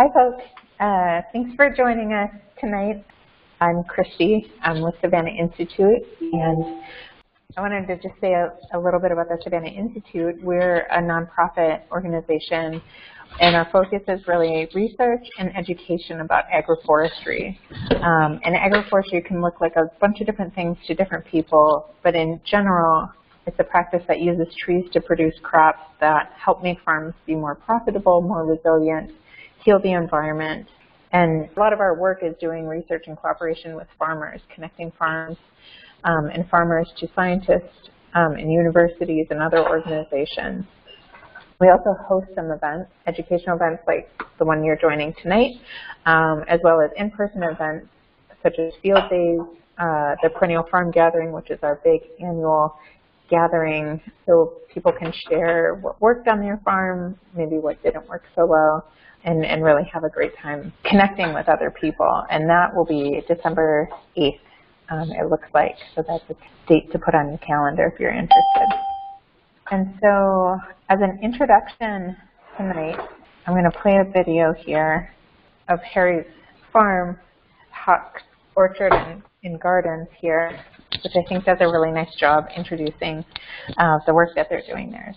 Hi, folks. Uh, thanks for joining us tonight. I'm Christy. I'm with Savanna Institute, and I wanted to just say a, a little bit about the Savanna Institute. We're a nonprofit organization, and our focus is really research and education about agroforestry. Um, and agroforestry can look like a bunch of different things to different people, but in general, it's a practice that uses trees to produce crops that help make farms be more profitable, more resilient, heal the environment. And a lot of our work is doing research in cooperation with farmers, connecting farms um, and farmers to scientists um, and universities and other organizations. We also host some events, educational events like the one you're joining tonight, um, as well as in-person events such as field days, uh, the Perennial Farm Gathering, which is our big annual gathering so people can share what worked on their farm, maybe what didn't work so well, and, and really have a great time connecting with other people. And that will be December 8th, um, it looks like. So that's a date to put on your calendar if you're interested. And so as an introduction tonight, I'm going to play a video here of Harry's farm, Hoch's Orchard and, and Gardens here which I think does a really nice job introducing uh, the work that they're doing there.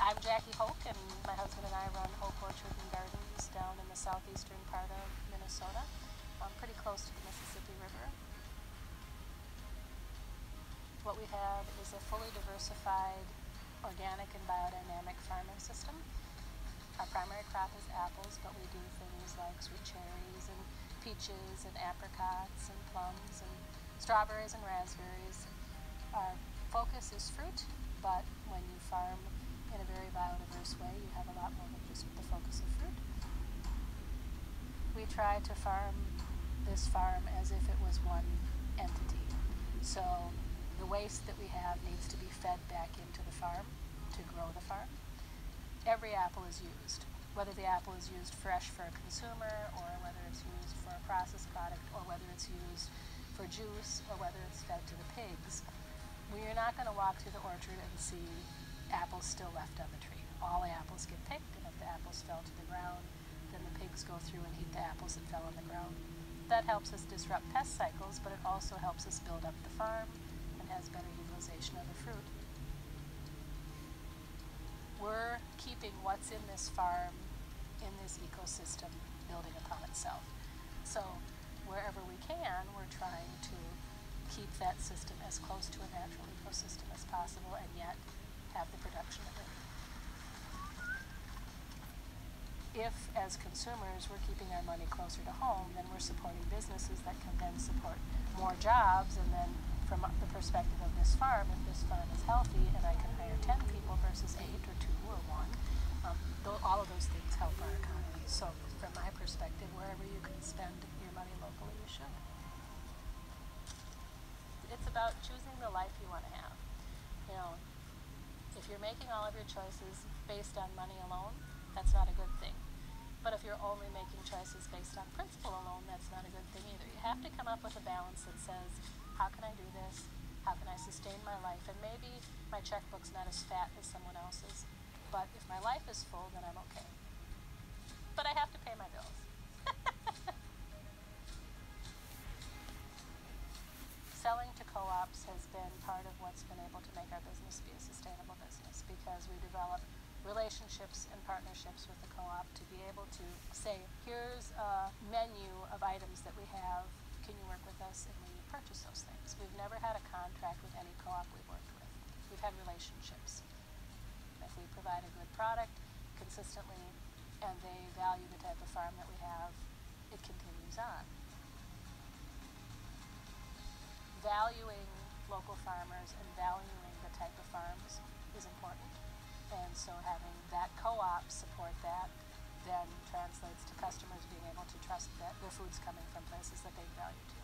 I'm Jackie Hoch, and my husband and I run Hoch Orchard and Gardens down in the southeastern part of Minnesota, um, pretty close to the Mississippi River. What we have is a fully diversified organic and biodynamic farming system. Our primary crop is apples, but we do things like sweet cherries and peaches and apricots and plums and strawberries and raspberries. Our focus is fruit, but when you farm in a very biodiverse way, you have a lot more than just the focus of fruit. We try to farm this farm as if it was one entity. So the waste that we have needs to be fed back into the farm to grow the farm every apple is used, whether the apple is used fresh for a consumer or whether it's used for a processed product or whether it's used for juice or whether it's fed to the pigs. We're not going to walk through the orchard and see apples still left on the tree. All the apples get picked, and if the apples fell to the ground, then the pigs go through and eat the apples that fell on the ground. That helps us disrupt pest cycles, but it also helps us build up the farm and has better utilization of the fruit we're keeping what's in this farm, in this ecosystem, building upon itself. So wherever we can, we're trying to keep that system as close to a natural ecosystem as possible and yet have the production of it. If, as consumers, we're keeping our money closer to home, then we're supporting businesses that can then support more jobs and then from the perspective of this farm, if this farm is healthy and I can hire 10 people versus 8 or 2 or 1, um, all of those things help our economy. So from my perspective, wherever you can spend your money locally, you should. It's about choosing the life you want to have. You know, if you're making all of your choices based on money alone, that's not a good thing. But if you're only making choices based on principle alone, that's not a good thing either. You have to come up with a balance that says, how can I do this? How can I sustain my life? And maybe my checkbook's not as fat as someone else's, but if my life is full, then I'm okay. But I have to pay my bills. Selling to co-ops has been part of what's been able to make our business be a sustainable because we develop relationships and partnerships with the co-op to be able to say, here's a menu of items that we have can you work with us and we purchase those things? We've never had a contract with any co-op we've worked with. We've had relationships. If we provide a good product consistently and they value the type of farm that we have, it continues on. Valuing local farmers and valuing trust their food's coming from places that they value too.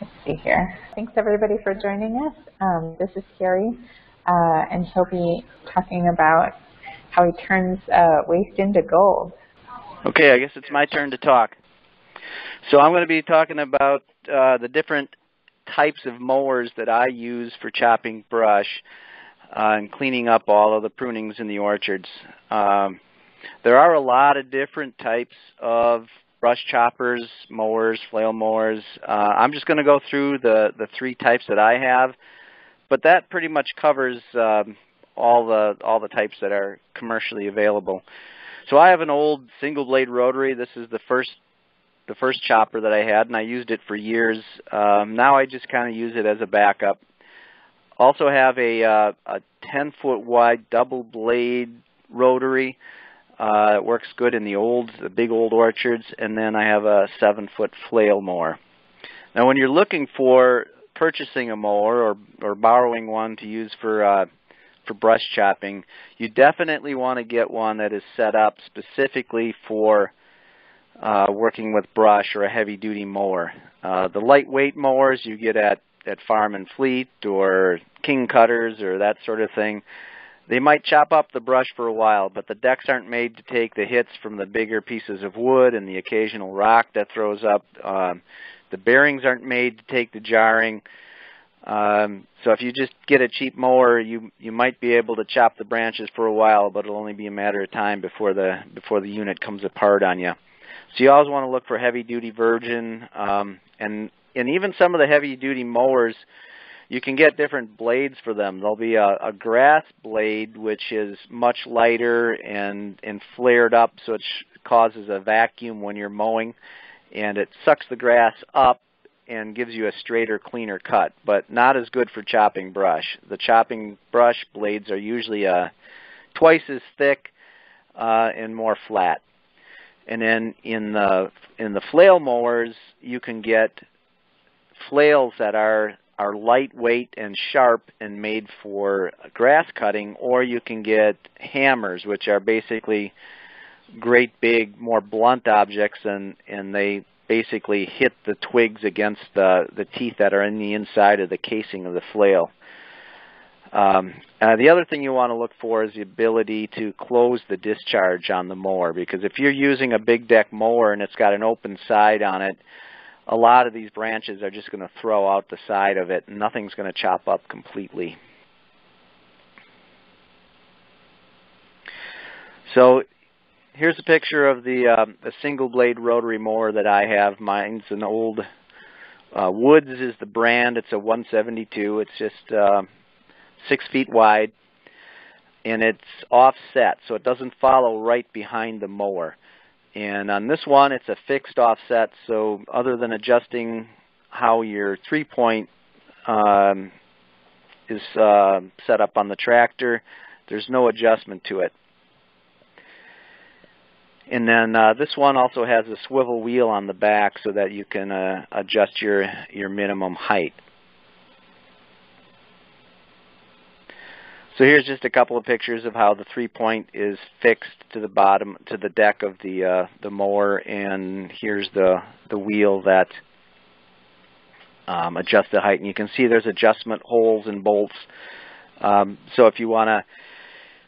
Let's see here. Thanks everybody for joining us. Um, this is Harry, uh, and he'll be talking about how he turns uh, waste into gold. Okay, I guess it's my turn to talk. So I'm going to be talking about uh, the different types of mowers that I use for chopping brush and cleaning up all of the prunings in the orchards. Um, there are a lot of different types of brush choppers, mowers, flail mowers. Uh, I'm just going to go through the, the three types that I have, but that pretty much covers um, all the all the types that are commercially available. So I have an old single blade rotary. This is the first the first chopper that I had, and I used it for years. Um, now I just kind of use it as a backup. Also have a, uh, a 10 foot wide double blade rotary. Uh, it works good in the old, the big old orchards, and then I have a seven foot flail mower. Now when you're looking for purchasing a mower or, or borrowing one to use for uh, for brush chopping, you definitely want to get one that is set up specifically for uh, working with brush or a heavy duty mower. Uh, the lightweight mowers you get at, at Farm and Fleet or King Kutters or that sort of thing, they might chop up the brush for a while, but the decks aren't made to take the hits from the bigger pieces of wood and the occasional rock that throws up. Um, the bearings aren't made to take the jarring. Um, so if you just get a cheap mower, you you might be able to chop the branches for a while, but it'll only be a matter of time before the before the unit comes apart on you. So you always want to look for heavy duty virgin, um, and and even some of the heavy duty mowers, you can get different blades for them. There'll be a, a grass blade which is much lighter and and flared up, so it causes a vacuum when you're mowing, and it sucks the grass up and gives you a straighter, cleaner cut, but not as good for chopping brush. The chopping brush blades are usually uh, twice as thick uh, and more flat. And then in the in the flail mowers, you can get flails that are are lightweight and sharp and made for grass cutting, or you can get hammers, which are basically great big, more blunt objects, and and they basically hit the twigs against the, the teeth that are in the inside of the casing of the flail. Um, uh, the other thing you want to look for is the ability to close the discharge on the mower because if you're using a big deck mower and it's got an open side on it, a lot of these branches are just going to throw out the side of it nothing's going to chop up completely. So here's a picture of the um, a single blade rotary mower that I have. Mine's an old uh, Woods is the brand. It's a 172. It's just uh, six feet wide, and it's offset, so it doesn't follow right behind the mower. And on this one, it's a fixed offset, so other than adjusting how your three-point um, is uh, set up on the tractor, there's no adjustment to it. And then uh, this one also has a swivel wheel on the back so that you can uh, adjust your, your minimum height. So here's just a couple of pictures of how the three-point is fixed to the bottom, to the deck of the uh, the mower, and here's the the wheel that um, adjusts the height. And you can see there's adjustment holes and bolts. Um, so if you want to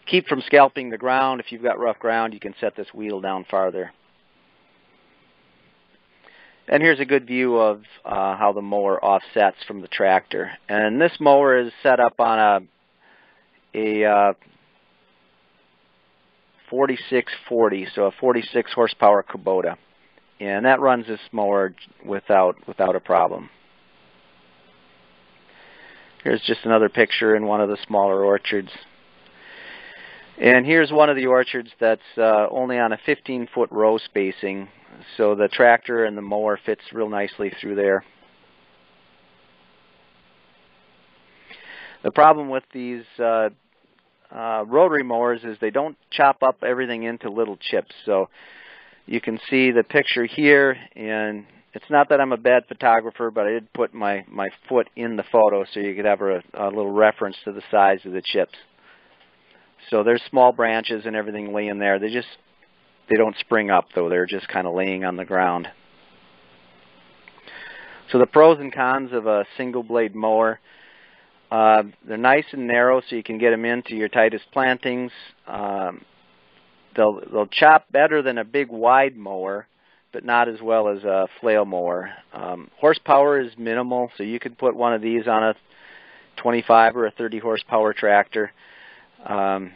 keep from scalping the ground. If you've got rough ground, you can set this wheel down farther. And here's a good view of uh, how the mower offsets from the tractor. And this mower is set up on a, a uh, 4640, so a 46 horsepower Kubota. And that runs this mower without, without a problem. Here's just another picture in one of the smaller orchards. And here's one of the orchards that's uh, only on a 15-foot row spacing, so the tractor and the mower fits real nicely through there. The problem with these uh, uh, rotary mowers is they don't chop up everything into little chips. So you can see the picture here, and it's not that I'm a bad photographer, but I did put my, my foot in the photo so you could have a, a little reference to the size of the chips. So there's small branches and everything laying there. They just they don't spring up though. They're just kind of laying on the ground. So the pros and cons of a single blade mower. Uh, they're nice and narrow so you can get them into your tightest plantings. Um, they'll, they'll chop better than a big wide mower but not as well as a flail mower. Um, horsepower is minimal, so you could put one of these on a 25 or a 30 horsepower tractor. Um,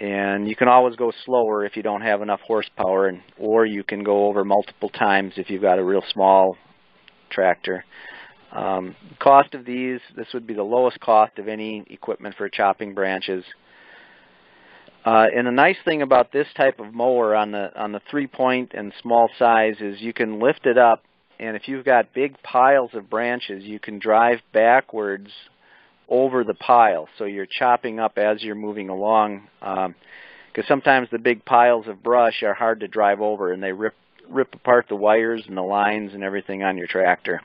and you can always go slower if you don't have enough horsepower, and, or you can go over multiple times if you've got a real small tractor. Um, cost of these, this would be the lowest cost of any equipment for chopping branches. Uh, and the nice thing about this type of mower on the on the three point and small size is you can lift it up and if you've got big piles of branches you can drive backwards over the pile so you're chopping up as you're moving along because um, sometimes the big piles of brush are hard to drive over and they rip rip apart the wires and the lines and everything on your tractor.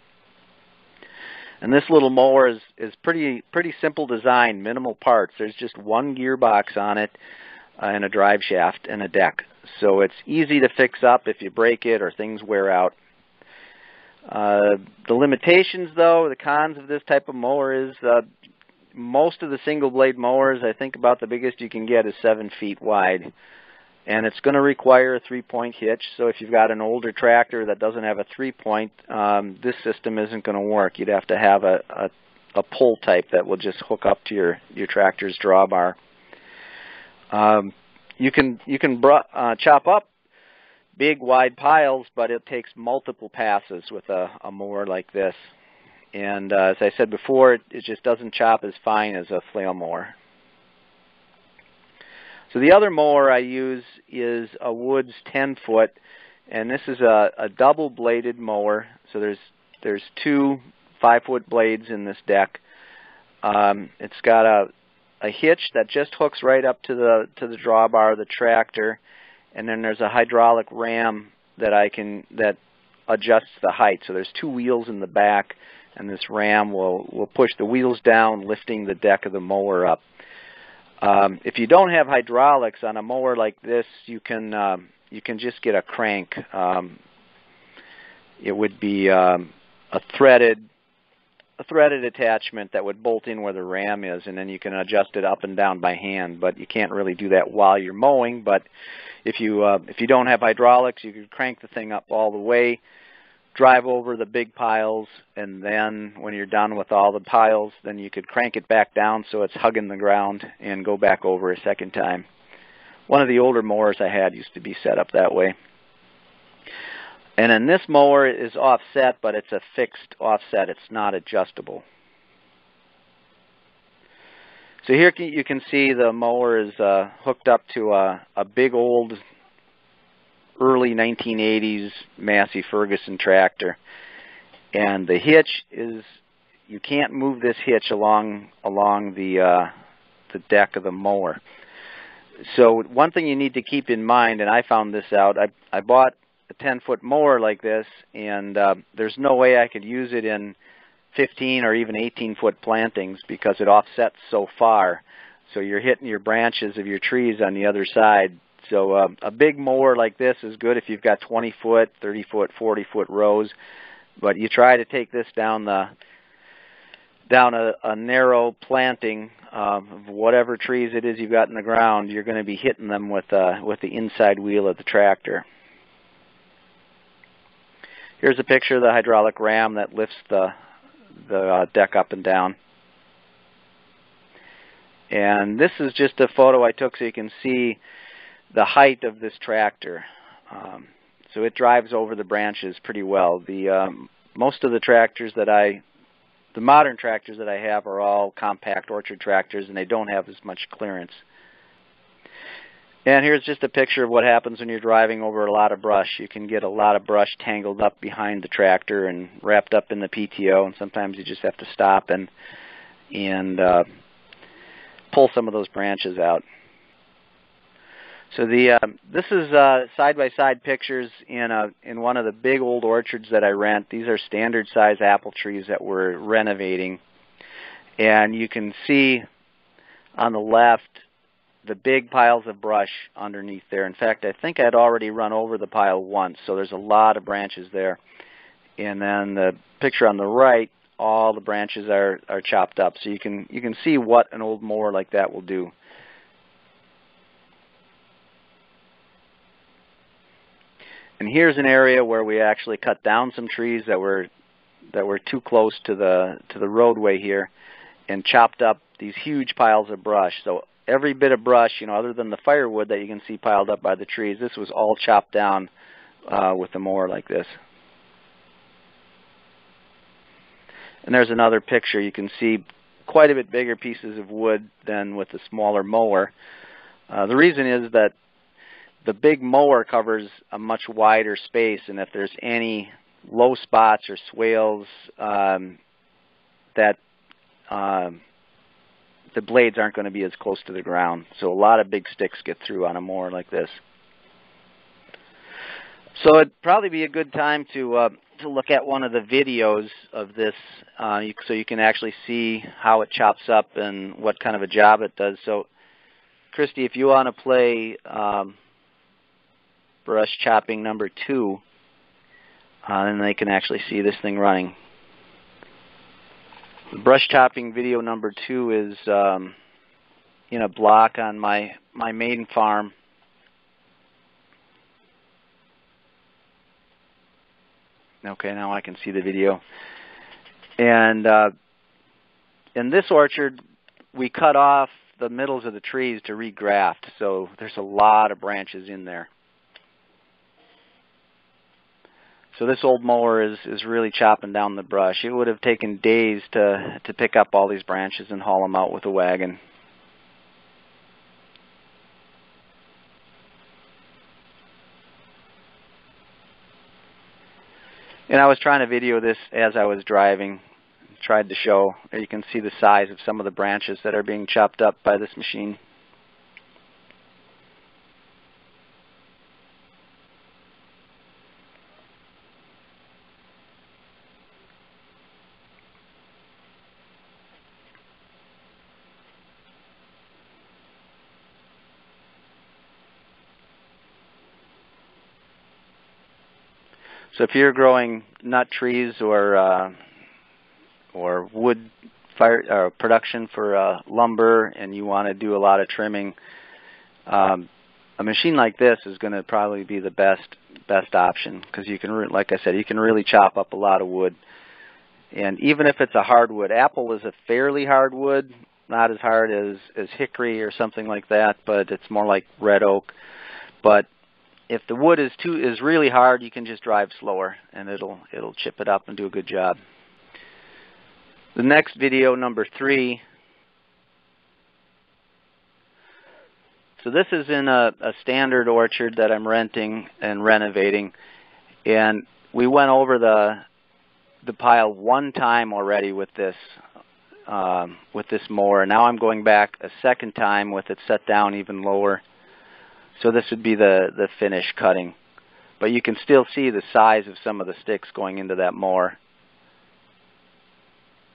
And this little mower is, is pretty pretty simple design, minimal parts. There's just one gearbox on it uh, and a drive shaft and a deck. So it's easy to fix up if you break it or things wear out. Uh, the limitations, though, the cons of this type of mower is uh, most of the single blade mowers, I think about the biggest you can get is 7 feet wide and it's going to require a three-point hitch. So if you've got an older tractor that doesn't have a three-point, um, this system isn't going to work. You'd have to have a, a, a pull type that will just hook up to your your tractor's drawbar. Um, you can you can uh, chop up big wide piles, but it takes multiple passes with a, a mower like this. And uh, as I said before, it, it just doesn't chop as fine as a flail mower. So the other mower I use is a Woods 10 foot, and this is a, a double bladed mower. So there's there's two five foot blades in this deck. Um, it's got a a hitch that just hooks right up to the to the drawbar of the tractor, and then there's a hydraulic ram that I can that adjusts the height. So there's two wheels in the back, and this ram will will push the wheels down, lifting the deck of the mower up. Um, if you don't have hydraulics on a mower like this, you can um, you can just get a crank. Um, it would be um, a threaded a threaded attachment that would bolt in where the ram is, and then you can adjust it up and down by hand. But you can't really do that while you're mowing. But if you uh, if you don't have hydraulics, you can crank the thing up all the way drive over the big piles, and then when you're done with all the piles, then you could crank it back down so it's hugging the ground and go back over a second time. One of the older mowers I had used to be set up that way. And then this mower is offset, but it's a fixed offset. It's not adjustable. So here you can see the mower is uh, hooked up to a, a big old early 1980s Massey Ferguson tractor. And the hitch is you can't move this hitch along along the uh, the deck of the mower. So one thing you need to keep in mind, and I found this out, I I bought a 10 foot mower like this, and uh, there's no way I could use it in 15 or even 18 foot plantings because it offsets so far. So you're hitting your branches of your trees on the other side so um, a big mower like this is good if you've got 20 foot, 30 foot, 40 foot rows. But you try to take this down the down a, a narrow planting um, of whatever trees it is you've got in the ground, you're going to be hitting them with uh, with the inside wheel of the tractor. Here's a picture of the hydraulic ram that lifts the the uh, deck up and down. And this is just a photo I took so you can see the height of this tractor. Um, so it drives over the branches pretty well. The um, most of the tractors that I, the modern tractors that I have are all compact orchard tractors, and they don't have as much clearance. And here's just a picture of what happens when you're driving over a lot of brush. You can get a lot of brush tangled up behind the tractor and wrapped up in the PTO, and sometimes you just have to stop and and uh, pull some of those branches out. So the uh, this is side by side pictures in a in one of the big old orchards that I rent. These are standard size apple trees that we're renovating, and you can see on the left the big piles of brush underneath there. In fact, I think I'd already run over the pile once, so there's a lot of branches there. And then the picture on the right, all the branches are are chopped up, so you can you can see what an old mower like that will do. And here's an area where we actually cut down some trees that were that were too close to the to the roadway here and chopped up these huge piles of brush. So every bit of brush, you know, other than the firewood that you can see piled up by the trees, this was all chopped down uh, with the mower like this. And there's another picture. You can see quite a bit bigger pieces of wood than with the smaller mower. Uh, the reason is that the big mower covers a much wider space, and if there's any low spots or swales um, that um, the blades aren't going to be as close to the ground. So a lot of big sticks get through on a mower like this. So it'd probably be a good time to uh, to look at one of the videos of this uh, so you can actually see how it chops up and what kind of a job it does. So Christy, if you want to play um, brush chopping number two, uh, then they can actually see this thing running. Brush chopping video number two is um, in a block on my, my main farm. Okay, now I can see the video. And uh, in this orchard, we cut off the middles of the trees to regraft, so there's a lot of branches in there. So this old mower is, is really chopping down the brush. It would have taken days to, to pick up all these branches and haul them out with a wagon. And I was trying to video this as I was driving. Tried to show, you can see the size of some of the branches that are being chopped up by this machine. If you're growing nut trees or uh, or wood fire uh, production for uh, lumber, and you want to do a lot of trimming, um, a machine like this is going to probably be the best best option because you can, like I said, you can really chop up a lot of wood. And even if it's a hardwood, apple is a fairly hard wood, not as hard as as hickory or something like that, but it's more like red oak. But if the wood is too is really hard, you can just drive slower and it'll it'll chip it up and do a good job. The next video, number three. So this is in a, a standard orchard that I'm renting and renovating, and we went over the the pile one time already with this um, with this mower. Now I'm going back a second time with it set down even lower. So this would be the, the finish cutting. But you can still see the size of some of the sticks going into that mower.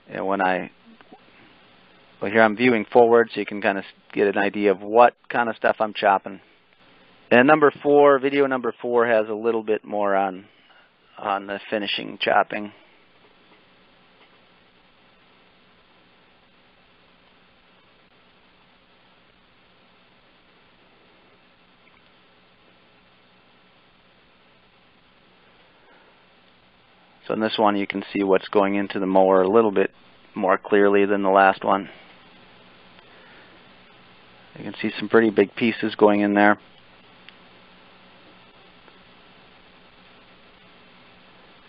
And when I, well here I'm viewing forward so you can kind of get an idea of what kind of stuff I'm chopping. And number four, video number four has a little bit more on, on the finishing chopping. So in this one you can see what's going into the mower a little bit more clearly than the last one. You can see some pretty big pieces going in there.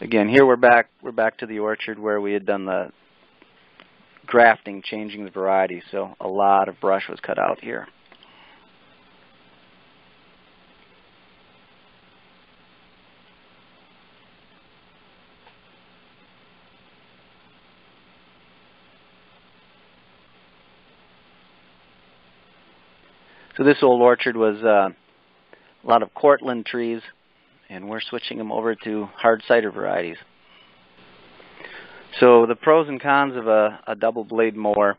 Again, here we're back we're back to the orchard where we had done the grafting, changing the variety, so a lot of brush was cut out here. So this old orchard was uh, a lot of Cortland trees, and we're switching them over to hard cider varieties. So the pros and cons of a, a double blade mower.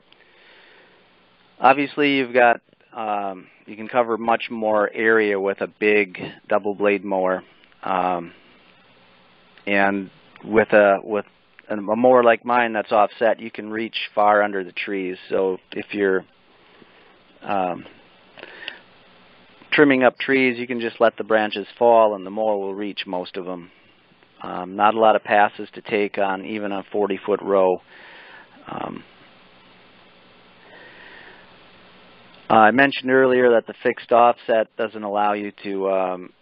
Obviously, you've got um, you can cover much more area with a big double blade mower, um, and with a with a mower like mine that's offset, you can reach far under the trees. So if you're um, trimming up trees, you can just let the branches fall and the mower will reach most of them. Um, not a lot of passes to take on even a 40-foot row. Um, I mentioned earlier that the fixed offset doesn't allow you to um,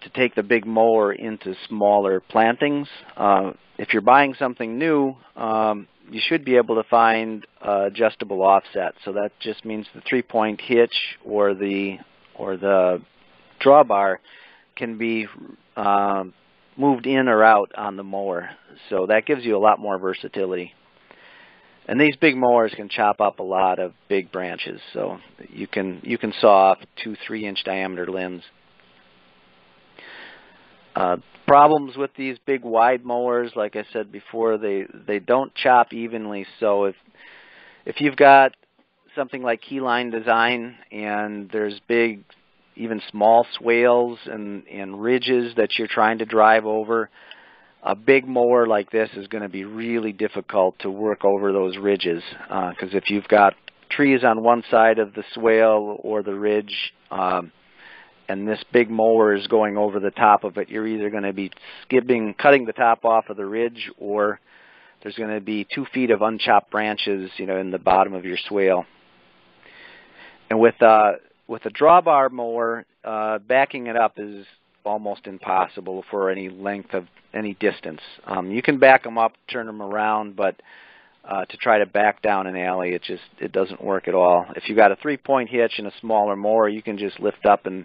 to take the big mower into smaller plantings. Uh, if you're buying something new, um, you should be able to find uh, adjustable offset. So that just means the three-point hitch or the or the drawbar can be um, moved in or out on the mower. So that gives you a lot more versatility. And these big mowers can chop up a lot of big branches, so you can you can saw off two three inch diameter limbs. Uh, problems with these big wide mowers, like I said before, they they don't chop evenly. So if if you've got something like keyline design and there's big even small swales and, and ridges that you're trying to drive over, a big mower like this is going to be really difficult to work over those ridges because uh, if you've got trees on one side of the swale or the ridge um, and this big mower is going over the top of it, you're either going to be skipping, cutting the top off of the ridge or there's going to be two feet of unchopped branches you know, in the bottom of your swale. And with uh, with a drawbar mower, uh, backing it up is almost impossible for any length of any distance. Um, you can back them up, turn them around, but uh, to try to back down an alley, it just it doesn't work at all. If you've got a three-point hitch and a smaller mower, you can just lift up and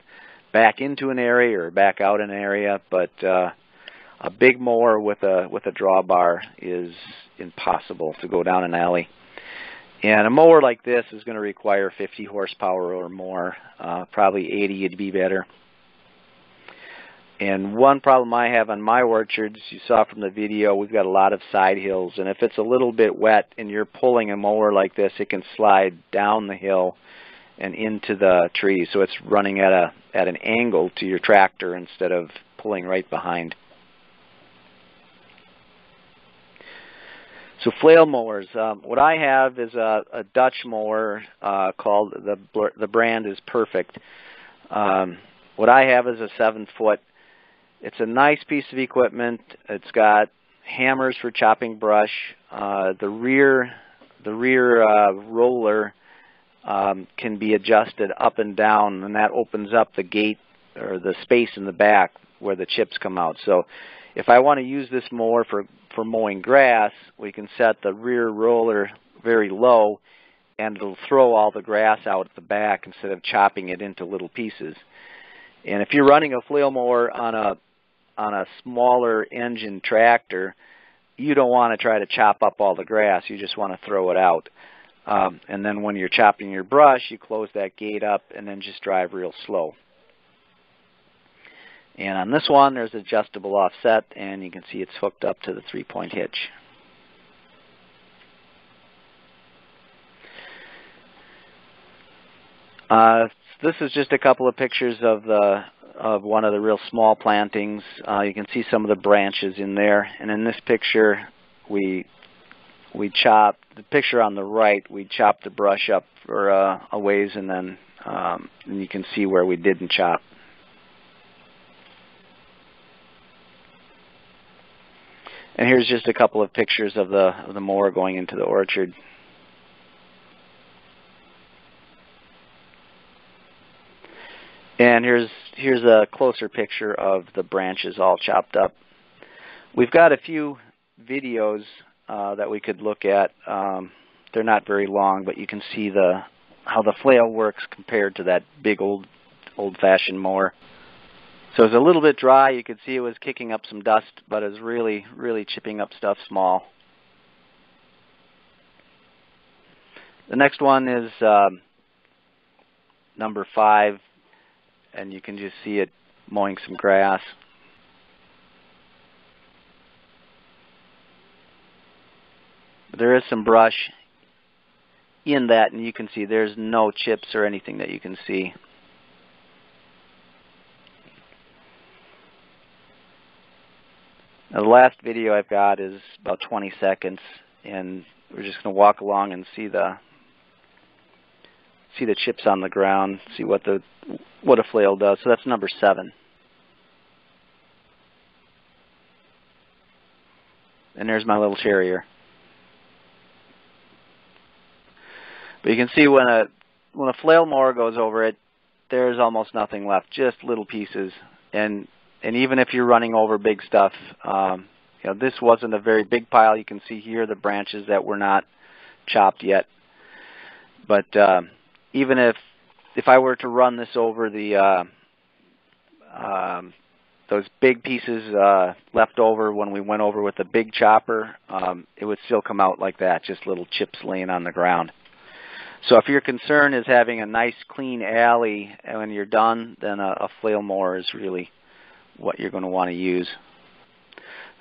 back into an area or back out an area, but uh, a big mower with a with a drawbar is impossible to go down an alley. And a mower like this is going to require 50 horsepower or more. Uh, probably 80 would be better. And one problem I have on my orchards, you saw from the video, we've got a lot of side hills. And if it's a little bit wet and you're pulling a mower like this, it can slide down the hill and into the tree. So it's running at a at an angle to your tractor instead of pulling right behind. So flail mowers. Um, what I have is a, a Dutch mower uh, called the the brand is Perfect. Um, what I have is a seven foot. It's a nice piece of equipment. It's got hammers for chopping brush. Uh, the rear the rear uh, roller um, can be adjusted up and down, and that opens up the gate or the space in the back where the chips come out. So if I want to use this mower for for mowing grass, we can set the rear roller very low and it'll throw all the grass out at the back instead of chopping it into little pieces. And if you're running a flail mower on a on a smaller engine tractor, you don't want to try to chop up all the grass. You just want to throw it out. Um, and then when you're chopping your brush, you close that gate up and then just drive real slow. And on this one, there's adjustable offset, and you can see it's hooked up to the three-point hitch. Uh, this is just a couple of pictures of the of one of the real small plantings. Uh, you can see some of the branches in there, and in this picture, we we chopped the picture on the right. We chopped the brush up for uh, a ways, and then um, and you can see where we didn't chop. And here's just a couple of pictures of the, of the mower going into the orchard. And here's, here's a closer picture of the branches all chopped up. We've got a few videos uh, that we could look at. Um, they're not very long, but you can see the how the flail works compared to that big old old-fashioned mower. So it's a little bit dry. You could see it was kicking up some dust, but it's really, really chipping up stuff small. The next one is um, number five, and you can just see it mowing some grass. There is some brush in that, and you can see there's no chips or anything that you can see. Now, the last video I've got is about 20 seconds, and we're just going to walk along and see the see the chips on the ground, see what the what a flail does. So that's number seven. And there's my little Charrier. But you can see when a when a flail mower goes over it, there's almost nothing left, just little pieces. And and even if you're running over big stuff, um, you know this wasn't a very big pile. You can see here the branches that were not chopped yet. But uh, even if if I were to run this over the uh, um, those big pieces uh, left over when we went over with the big chopper, um, it would still come out like that, just little chips laying on the ground. So if your concern is having a nice clean alley when you're done, then a, a flail mower is really what you're going to want to use.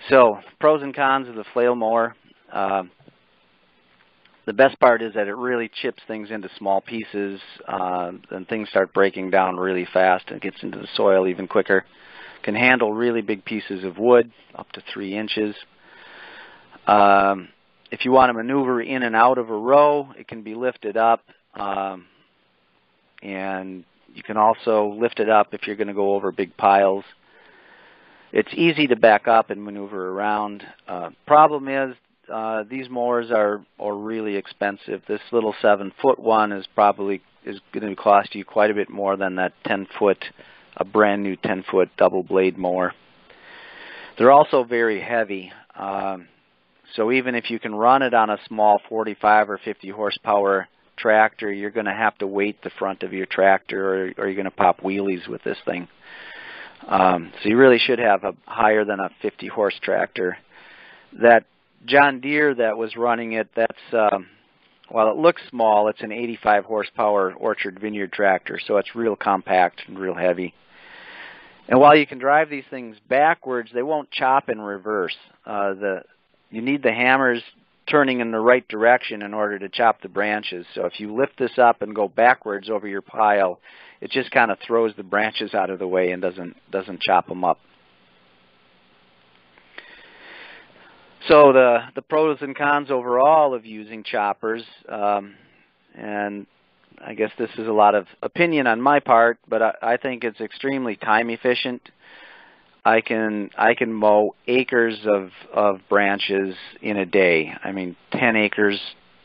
So pros and cons of the flail mower. Uh, the best part is that it really chips things into small pieces uh, and things start breaking down really fast and gets into the soil even quicker. Can handle really big pieces of wood up to three inches. Um, if you want to maneuver in and out of a row, it can be lifted up. Um, and you can also lift it up if you're going to go over big piles. It's easy to back up and maneuver around. Uh, problem is uh, these mowers are, are really expensive. This little seven foot one is probably is going to cost you quite a bit more than that 10 foot, a brand new 10 foot double blade mower. They're also very heavy. Um, so even if you can run it on a small 45 or 50 horsepower tractor, you're going to have to weight the front of your tractor or, or you're going to pop wheelies with this thing. Um, so you really should have a higher than a 50 horse tractor. That John Deere that was running it, that's um, while it looks small, it's an 85 horsepower orchard vineyard tractor, so it's real compact and real heavy. And while you can drive these things backwards, they won't chop in reverse. Uh, the you need the hammers turning in the right direction in order to chop the branches. So if you lift this up and go backwards over your pile, it just kind of throws the branches out of the way and doesn't doesn't chop them up. So the the pros and cons overall of using choppers, um, and I guess this is a lot of opinion on my part, but I, I think it's extremely time efficient. I can I can mow acres of of branches in a day. I mean, 10 acres,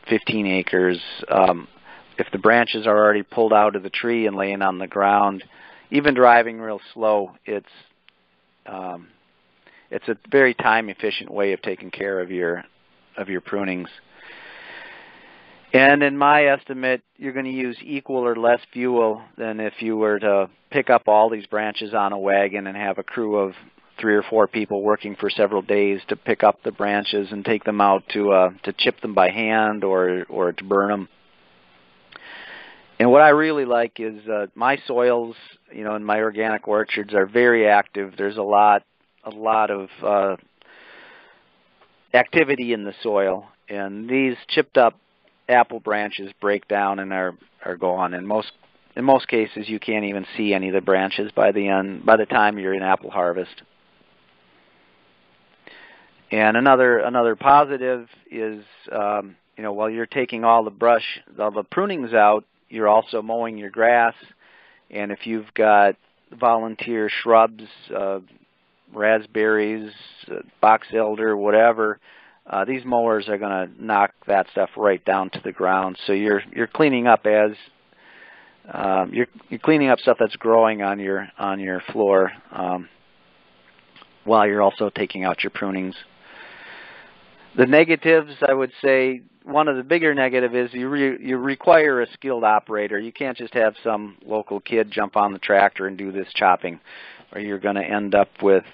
15 acres. Um, if the branches are already pulled out of the tree and laying on the ground, even driving real slow, it's um, it's a very time efficient way of taking care of your of your prunings. And in my estimate, you're going to use equal or less fuel than if you were to pick up all these branches on a wagon and have a crew of three or four people working for several days to pick up the branches and take them out to uh, to chip them by hand or or to burn them. And what I really like is uh, my soils, you know, in my organic orchards are very active. There's a lot a lot of uh, activity in the soil, and these chipped up apple branches break down and are are gone. In most in most cases, you can't even see any of the branches by the end by the time you're in apple harvest. And another another positive is um, you know while you're taking all the brush all the prunings out, you're also mowing your grass. And if you've got volunteer shrubs, uh, raspberries, uh, box elder, whatever, uh, these mowers are going to knock that stuff right down to the ground. So you're you're cleaning up as um, you're you're cleaning up stuff that's growing on your on your floor um, while you're also taking out your prunings. The negatives, I would say, one of the bigger negative is you re, you require a skilled operator. You can't just have some local kid jump on the tractor and do this chopping, or you're going to end up with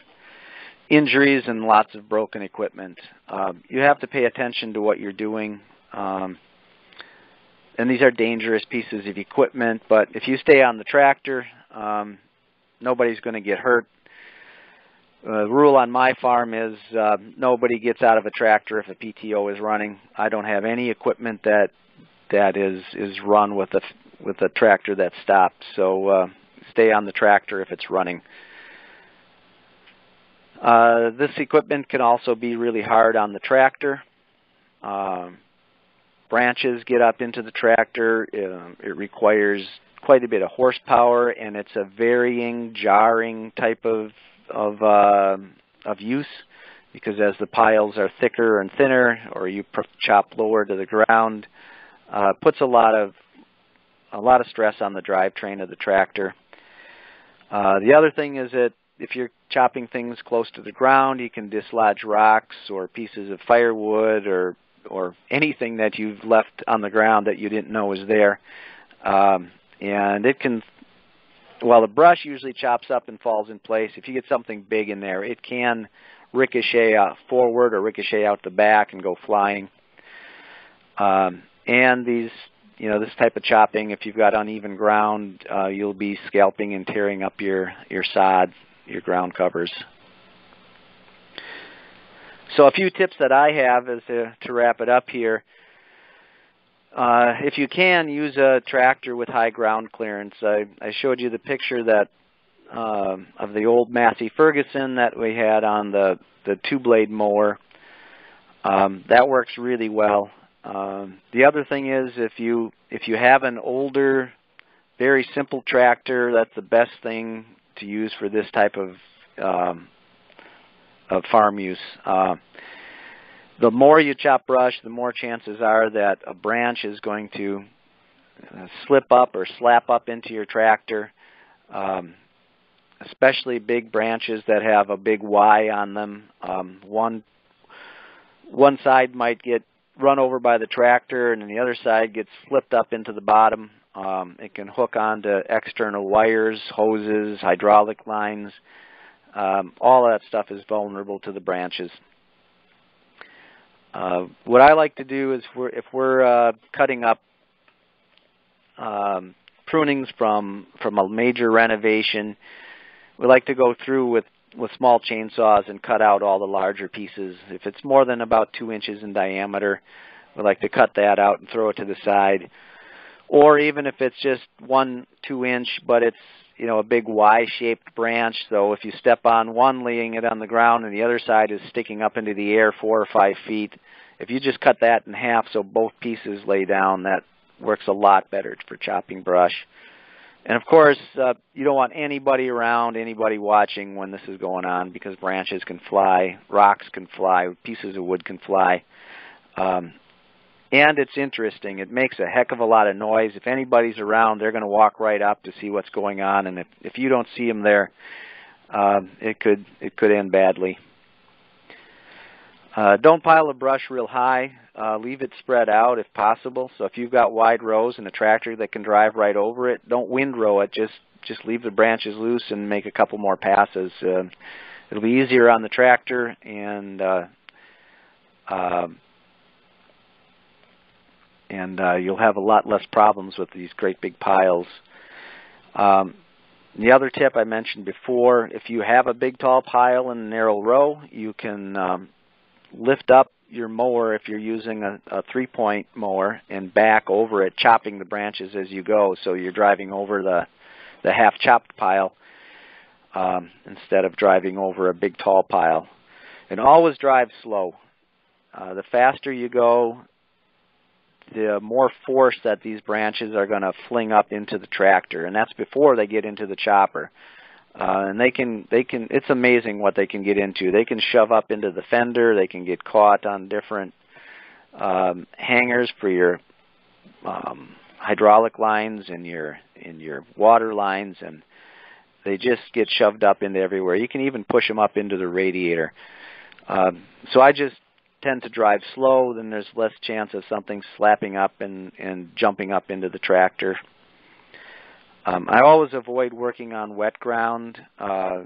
injuries and lots of broken equipment. Um, you have to pay attention to what you're doing. Um, and these are dangerous pieces of equipment, but if you stay on the tractor, um, nobody's going to get hurt. Uh, the rule on my farm is uh, nobody gets out of a tractor if a PTO is running. I don't have any equipment that that is is run with a with a tractor that's stopped. So uh, stay on the tractor if it's running. Uh, this equipment can also be really hard on the tractor. Um, branches get up into the tractor. Uh, it requires quite a bit of horsepower, and it's a varying, jarring type of of uh, of use because as the piles are thicker and thinner, or you chop lower to the ground, uh, puts a lot of a lot of stress on the drivetrain of the tractor. Uh, the other thing is that if you're chopping things close to the ground, you can dislodge rocks or pieces of firewood or or anything that you've left on the ground that you didn't know was there. Um, and it can, well, the brush usually chops up and falls in place. If you get something big in there, it can ricochet uh, forward or ricochet out the back and go flying. Um, and these, you know, this type of chopping, if you've got uneven ground, uh, you'll be scalping and tearing up your your sod, your ground covers. So a few tips that I have is to, to wrap it up here. Uh, if you can, use a tractor with high ground clearance. I, I showed you the picture that uh, of the old Massey Ferguson that we had on the, the two-blade mower. Um, that works really well. Um, the other thing is if you if you have an older, very simple tractor, that's the best thing to use for this type of um, of farm use. Uh, the more you chop brush, the more chances are that a branch is going to uh, slip up or slap up into your tractor. Um, especially big branches that have a big Y on them. Um, one one side might get run over by the tractor, and the other side gets flipped up into the bottom. Um, it can hook onto external wires, hoses, hydraulic lines. Um, all that stuff is vulnerable to the branches. Uh, what I like to do is we're, if we're uh, cutting up um, prunings from from a major renovation, we like to go through with with small chainsaws and cut out all the larger pieces. If it's more than about two inches in diameter, we like to cut that out and throw it to the side. Or even if it's just one two inch, but it's you know, a big Y-shaped branch. So if you step on one, laying it on the ground, and the other side is sticking up into the air four or five feet, if you just cut that in half so both pieces lay down, that works a lot better for chopping brush. And of course, uh, you don't want anybody around, anybody watching when this is going on because branches can fly, rocks can fly, pieces of wood can fly. Um, and it's interesting. It makes a heck of a lot of noise. If anybody's around, they're going to walk right up to see what's going on, and if if you don't see them there, uh, it could it could end badly. Uh, don't pile the brush real high. Uh, leave it spread out if possible. So if you've got wide rows and a tractor that can drive right over it, don't windrow it. Just just leave the branches loose and make a couple more passes. Uh, it'll be easier on the tractor and uh, uh, and uh, you'll have a lot less problems with these great big piles. Um, the other tip I mentioned before, if you have a big tall pile in a narrow row, you can um, lift up your mower if you're using a, a three-point mower and back over it, chopping the branches as you go. So you're driving over the, the half-chopped pile um, instead of driving over a big tall pile. And always drive slow. Uh, the faster you go, the more force that these branches are going to fling up into the tractor, and that's before they get into the chopper. Uh, and they can, they can, it's amazing what they can get into. They can shove up into the fender. They can get caught on different um, hangers for your um, hydraulic lines and your, in your water lines, and they just get shoved up into everywhere. You can even push them up into the radiator. Um, so I just tend to drive slow, then there's less chance of something slapping up and, and jumping up into the tractor. Um, I always avoid working on wet ground, uh,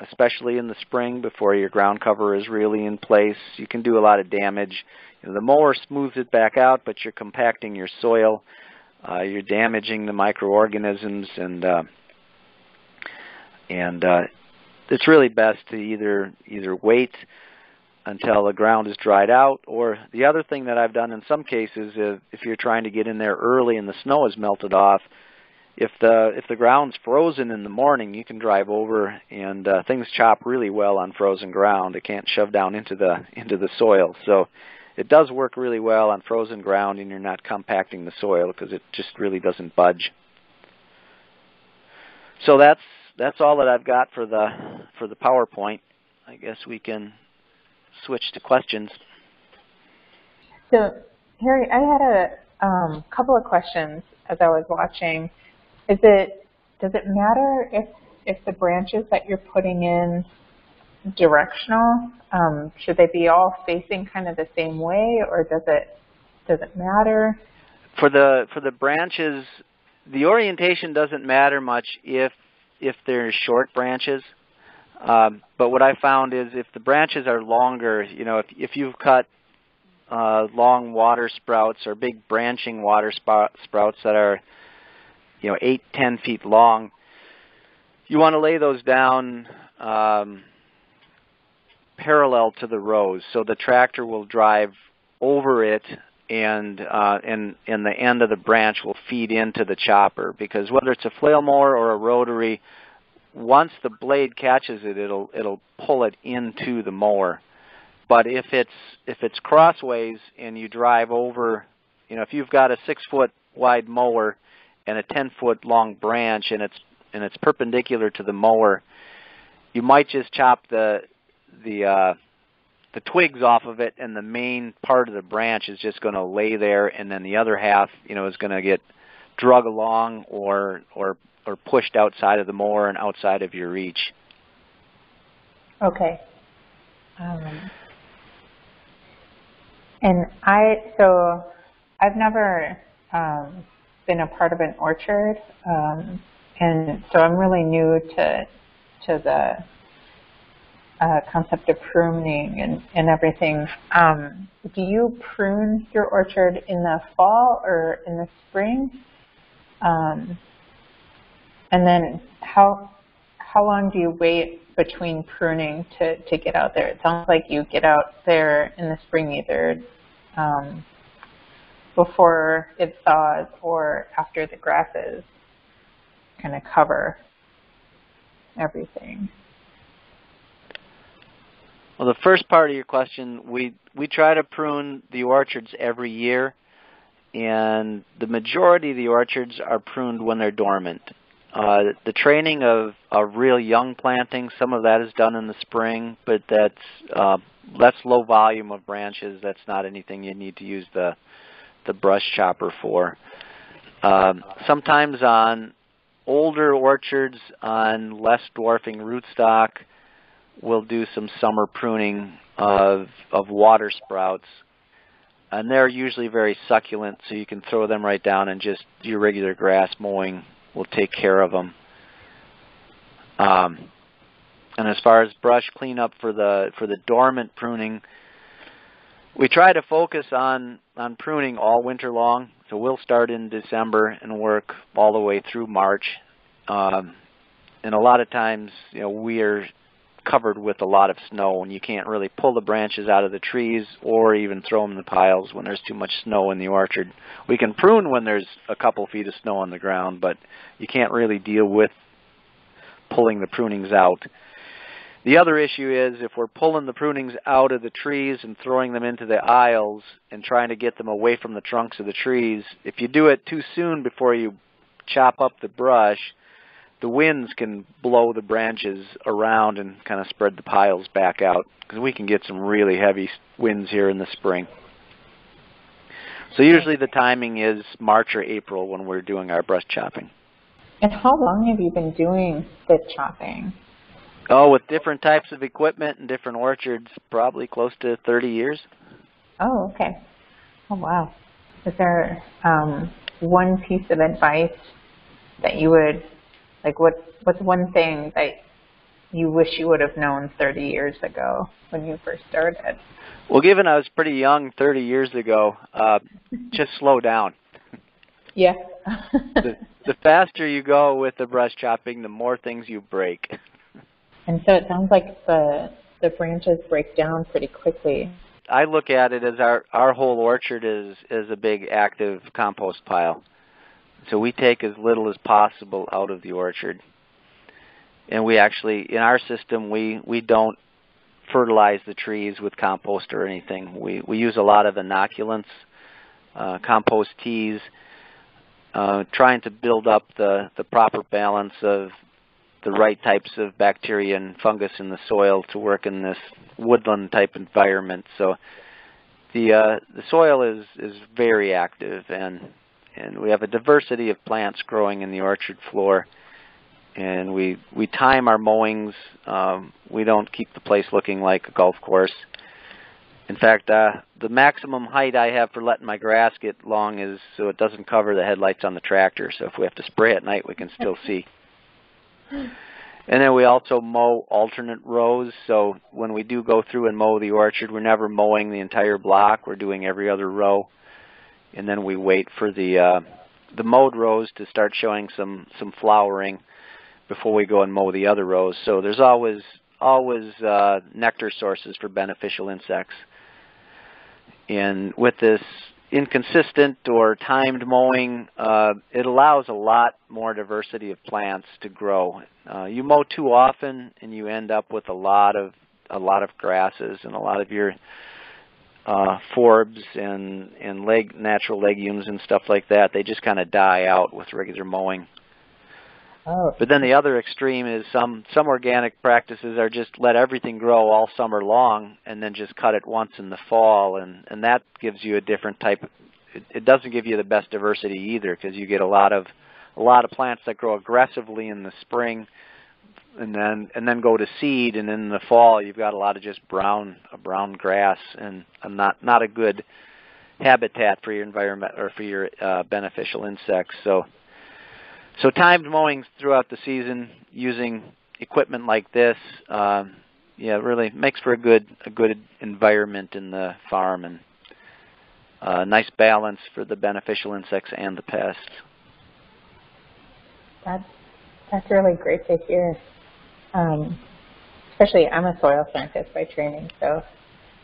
especially in the spring before your ground cover is really in place. You can do a lot of damage. You know, the mower smooths it back out, but you're compacting your soil. Uh, you're damaging the microorganisms, and uh, and uh, it's really best to either either wait until the ground is dried out. Or the other thing that I've done in some cases, is if you're trying to get in there early and the snow has melted off, if the if the ground's frozen in the morning, you can drive over and uh, things chop really well on frozen ground. It can't shove down into the into the soil. So it does work really well on frozen ground and you're not compacting the soil because it just really doesn't budge. So that's that's all that I've got for the for the PowerPoint. I guess we can switch to questions. So Harry, I had a um, couple of questions as I was watching. Is it does it matter if if the branches that you're putting in directional? Um, should they be all facing kind of the same way, or does it does it matter? For the for the branches, the orientation doesn't matter much if if they're short branches. Um, but what I found is if the branches are longer, you know, if if you've cut uh, long water sprouts or big branching water sprouts that are, you know, eight ten feet long, you want to lay those down um, parallel to the rows, so the tractor will drive over it and uh, and and the end of the branch will feed into the chopper because whether it's a flail mower or a rotary, once the blade catches it, it'll it'll pull it into the mower. But if it's if it's crossways and you drive over, you know, if you've got a six foot wide mower and a ten foot long branch and it's and it's perpendicular to the mower, you might just chop the the uh, the twigs off of it, and the main part of the branch is just going to lay there, and then the other half, you know, is going to get drug along or or or pushed outside of the mower and outside of your reach. Okay. Um, and I so I've never um, been a part of an orchard, um, and so I'm really new to to the uh, concept of pruning and, and everything. Um, do you prune your orchard in the fall or in the spring? Um, and then how how long do you wait between pruning to, to get out there? It sounds like you get out there in the spring either um, before it thaws or after the grasses kind of cover everything. Well, the first part of your question, we we try to prune the orchards every year, and the majority of the orchards are pruned when they're dormant. Uh, the training of, of real young plantings, some of that is done in the spring, but that's uh, that's low volume of branches. That's not anything you need to use the the brush chopper for. Um, sometimes on older orchards on less dwarfing rootstock, we'll do some summer pruning of, of water sprouts. And they're usually very succulent, so you can throw them right down and just your regular grass mowing will take care of them. Um, and as far as brush cleanup for the for the dormant pruning, we try to focus on on pruning all winter long. So we'll start in December and work all the way through March. Um, and a lot of times, you know, we are covered with a lot of snow and you can't really pull the branches out of the trees or even throw them in the piles when there's too much snow in the orchard. We can prune when there's a couple feet of snow on the ground, but you can't really deal with pulling the prunings out. The other issue is if we're pulling the prunings out of the trees and throwing them into the aisles and trying to get them away from the trunks of the trees, if you do it too soon before you chop up the brush, the winds can blow the branches around and kind of spread the piles back out because we can get some really heavy winds here in the spring. So usually the timing is March or April when we're doing our brush chopping. And how long have you been doing the chopping? Oh, with different types of equipment and different orchards, probably close to 30 years. Oh, okay. Oh, wow. Is there um, one piece of advice that you would like what what's one thing that you wish you would have known 30 years ago when you first started? Well, given I was pretty young 30 years ago, uh, just slow down. Yeah. the, the faster you go with the brush chopping, the more things you break. And so it sounds like the the branches break down pretty quickly. I look at it as our our whole orchard is is a big active compost pile. So we take as little as possible out of the orchard. And we actually, in our system, we, we don't fertilize the trees with compost or anything. We we use a lot of inoculants, uh, compost teas, uh, trying to build up the the proper balance of the right types of bacteria and fungus in the soil to work in this woodland type environment. So the uh, the soil is is very active and and we have a diversity of plants growing in the orchard floor and we we time our mowings. Um, we don't keep the place looking like a golf course. In fact, uh, the maximum height I have for letting my grass get long is so it doesn't cover the headlights on the tractor. So if we have to spray at night, we can still see. And then we also mow alternate rows. So when we do go through and mow the orchard, we're never mowing the entire block. We're doing every other row. And then we wait for the uh, the mowed rows to start showing some some flowering before we go and mow the other rows. So there's always always uh, nectar sources for beneficial insects. And with this inconsistent or timed mowing, uh, it allows a lot more diversity of plants to grow. Uh, you mow too often, and you end up with a lot of a lot of grasses and a lot of your uh, forbs and and leg natural legumes and stuff like that. They just kind of die out with regular mowing. Oh. But then the other extreme is some some organic practices are just let everything grow all summer long and then just cut it once in the fall, and and that gives you a different type. Of, it, it doesn't give you the best diversity either because you get a lot of a lot of plants that grow aggressively in the spring, and then and then go to seed, and in the fall you've got a lot of just brown brown grass and not not a good habitat for your environment or for your uh, beneficial insects. So so timed mowing throughout the season using equipment like this, um, yeah, really makes for a good a good environment in the farm and a nice balance for the beneficial insects and the pests. That's that's really great to hear. Um, especially, I'm a soil scientist by training, so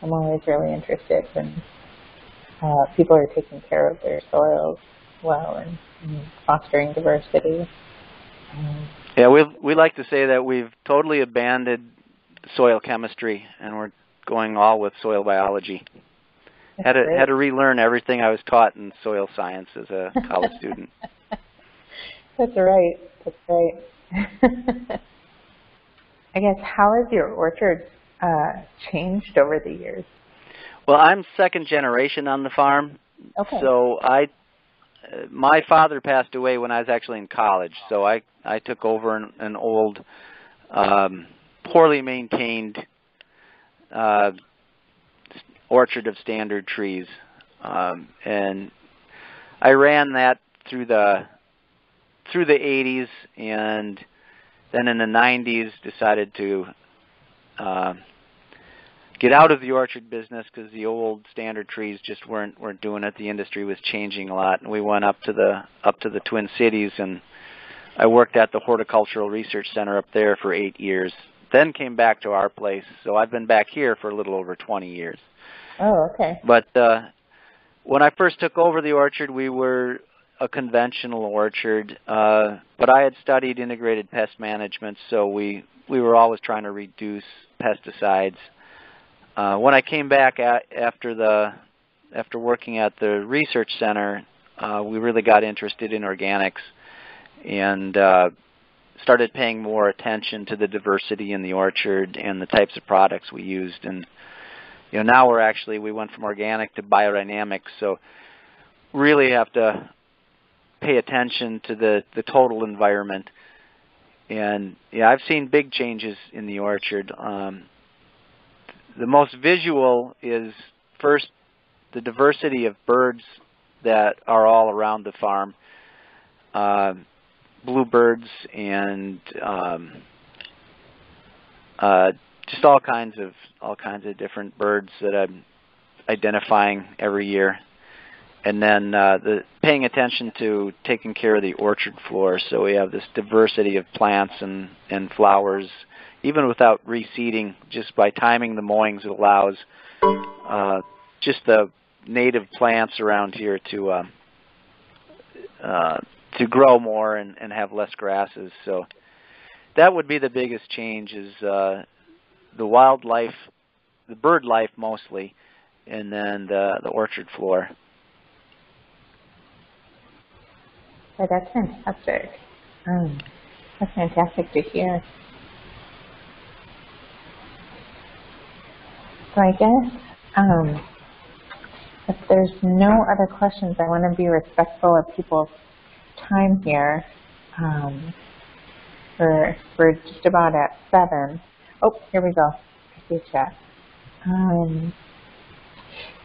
I'm always really interested when uh, people are taking care of their soils well and, and fostering diversity. Um, yeah, we we like to say that we've totally abandoned soil chemistry and we're going all with soil biology. Had to great. had to relearn everything I was taught in soil science as a college student. That's right. That's right. I guess how has your orchard uh, changed over the years? Well, I'm second generation on the farm, Okay. so I uh, my father passed away when I was actually in college, so I I took over an, an old, um, poorly maintained uh, orchard of standard trees, um, and I ran that through the through the 80s, and then in the 90s decided to uh, get out of the orchard business because the old standard trees just weren't weren't doing it. The industry was changing a lot, and we went up to the up to the Twin Cities, and I worked at the Horticultural Research Center up there for eight years. Then came back to our place, so I've been back here for a little over 20 years. Oh, okay. But uh, when I first took over the orchard, we were a conventional orchard, uh, but I had studied integrated pest management, so we we were always trying to reduce pesticides. Uh, when I came back at, after the after working at the research center, uh, we really got interested in organics and uh, started paying more attention to the diversity in the orchard and the types of products we used. And you know, now we're actually we went from organic to biodynamic, so really have to pay attention to the the total environment. And yeah, I've seen big changes in the orchard. Um, the most visual is first the diversity of birds that are all around the farm. Uh, bluebirds and um, uh, just all kinds of all kinds of different birds that I'm identifying every year. And then uh, the paying attention to taking care of the orchard floor, so we have this diversity of plants and, and flowers, even without reseeding, just by timing the mowings, it allows uh, just the native plants around here to uh, uh, to grow more and, and have less grasses. So that would be the biggest change is uh, the wildlife the bird life mostly, and then the the orchard floor. Oh, that's fantastic. Um, that's fantastic to hear. So I guess um, if there's no other questions, I want to be respectful of people's time here. Um, we're, we're just about at 7. Oh, here we go. I see a chat. Um,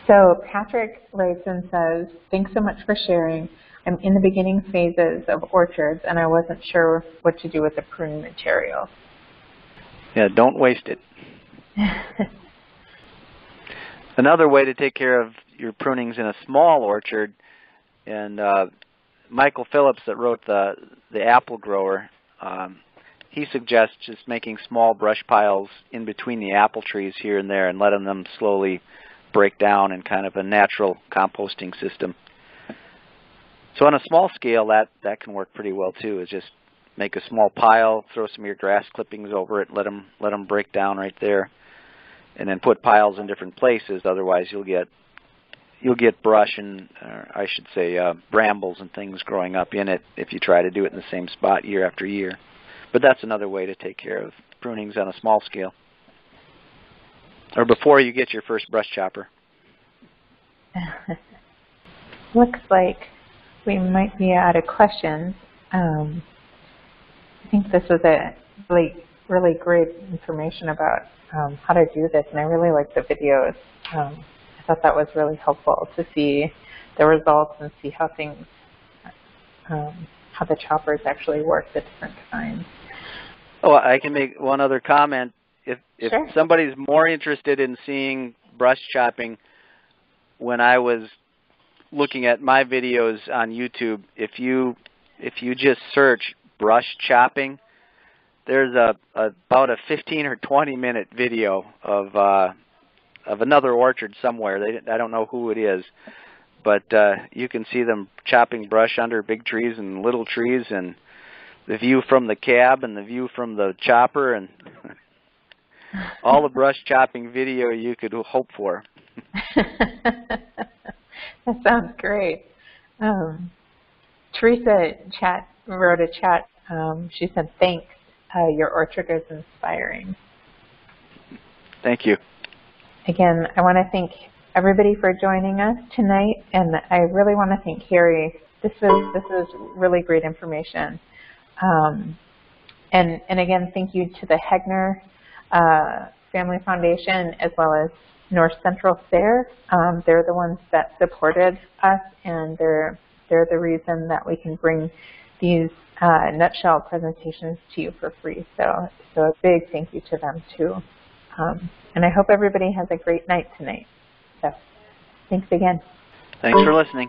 so Patrick writes and says, thanks so much for sharing. I'm in the beginning phases of orchards and I wasn't sure what to do with the pruning material. Yeah, don't waste it. Another way to take care of your prunings in a small orchard, and uh, Michael Phillips that wrote the the apple grower, um, he suggests just making small brush piles in between the apple trees here and there and letting them slowly break down in kind of a natural composting system. So on a small scale, that, that can work pretty well too, is just make a small pile, throw some of your grass clippings over it, let them, let them break down right there, and then put piles in different places. Otherwise, you'll get you'll get brush and, uh, I should say, uh, brambles and things growing up in it if you try to do it in the same spot year after year. But that's another way to take care of prunings on a small scale. Or before you get your first brush chopper. Looks like we might be out of questions. Um, I think this was a really, really great information about um, how to do this, and I really like the videos. Um, I thought that was really helpful to see the results and see how things, um, how the choppers actually work at different times. Oh, I can make one other comment. If if Sure. somebody's more interested in seeing brush chopping, when I was looking at my videos on YouTube, if you if you just search brush chopping, there's a, a about a 15 or 20 minute video of uh, of another orchard somewhere. They, I don't know who it is, but uh, you can see them chopping brush under big trees and little trees, and the view from the cab and the view from the chopper, and all the brush chopping video you could hope for. that sounds great. Um, Teresa chat wrote a chat. Um, she said, "Thanks. Uh, your orchard is inspiring." Thank you. Again, I want to thank everybody for joining us tonight, and I really want to thank Harry. This was this was really great information. Um, and and again, thank you to the Hegner uh, Family Foundation as well as North Central SARE. Um, they're the ones that supported us, and they're they're the reason that we can bring these uh, nutshell presentations to you for free. So so a big thank you to them too. Um, and I hope everybody has a great night tonight. So thanks again. Thanks for listening.